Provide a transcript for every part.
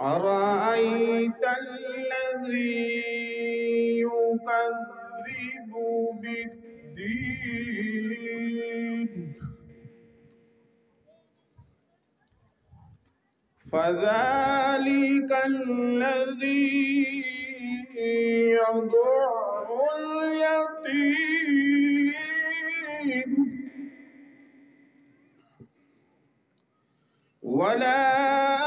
أرأيت الذي يكذب بالدين؟ فذلك الذي يضع اليتيم ولا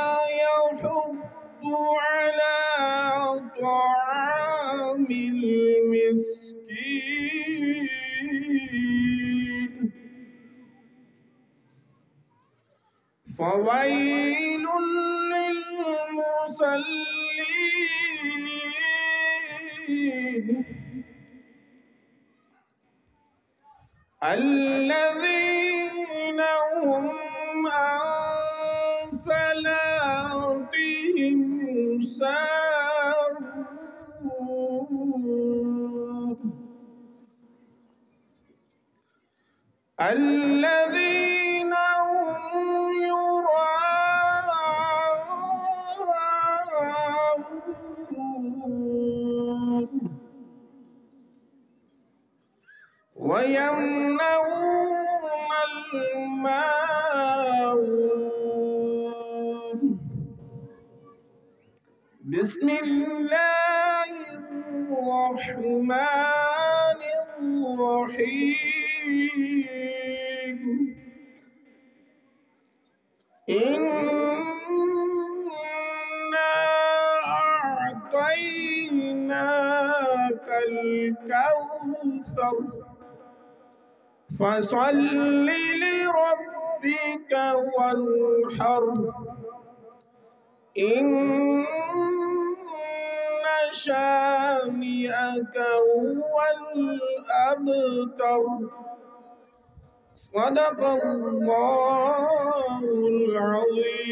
فويل للمصلين. الذين هم عن صلاتهم ساهون. الذين ويمنعون الماعون بسم الله الرحمن الرحيم. إنا أعطيناك الكوثر. فصل لربك وانحر. إن شانئك هو الأبتر. صدق الله العظيم.